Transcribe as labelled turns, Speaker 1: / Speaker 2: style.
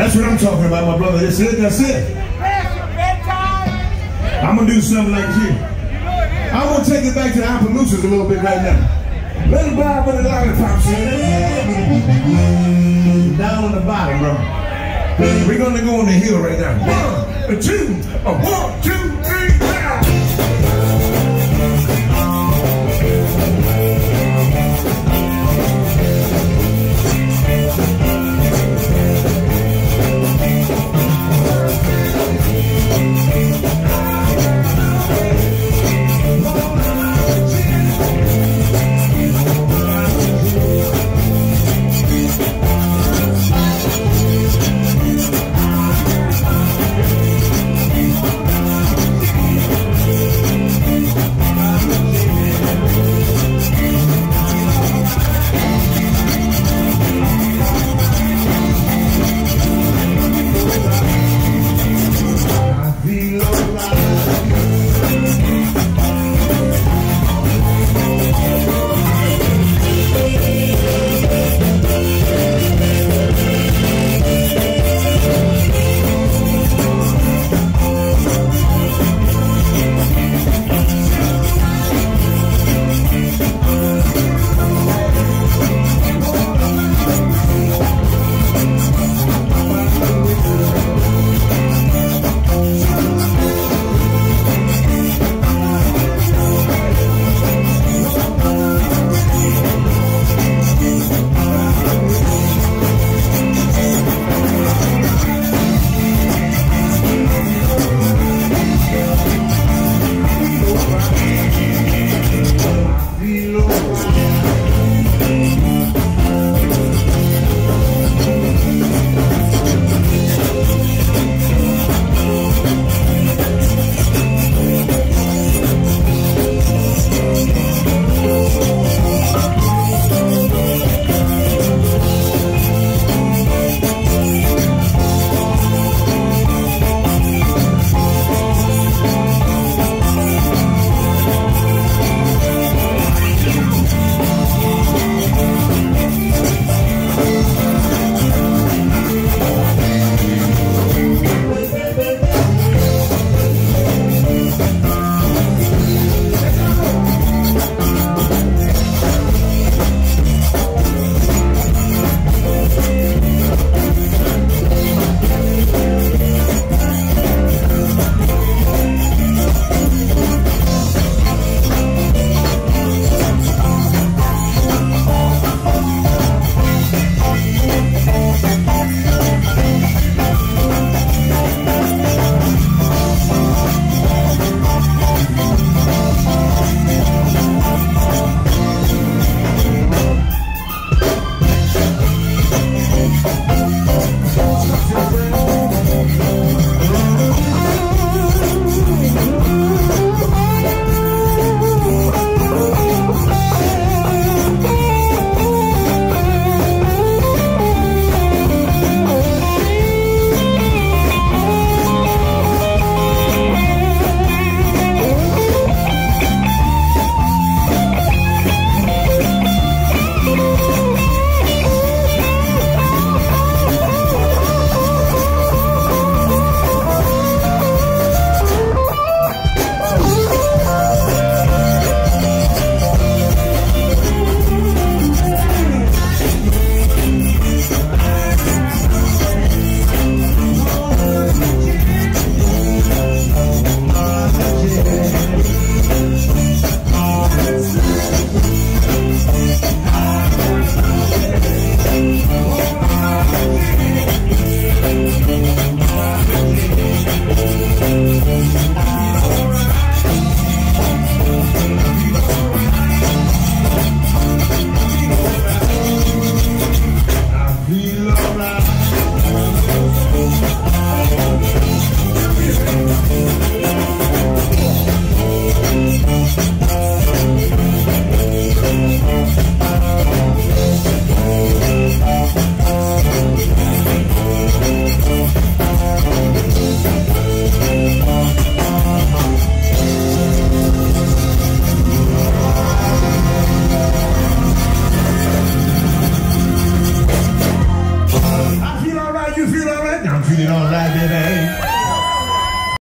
Speaker 1: That's what I'm talking about, my brother. That's it. That's it. I'm gonna do something like this. I'm going to take it back to the Opelousas a little bit right now. Let's vibe with the lollipop, in Down on the bottom, bro. We're gonna go on the hill right now. One, a two, a one, two,